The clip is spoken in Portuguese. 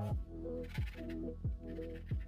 Música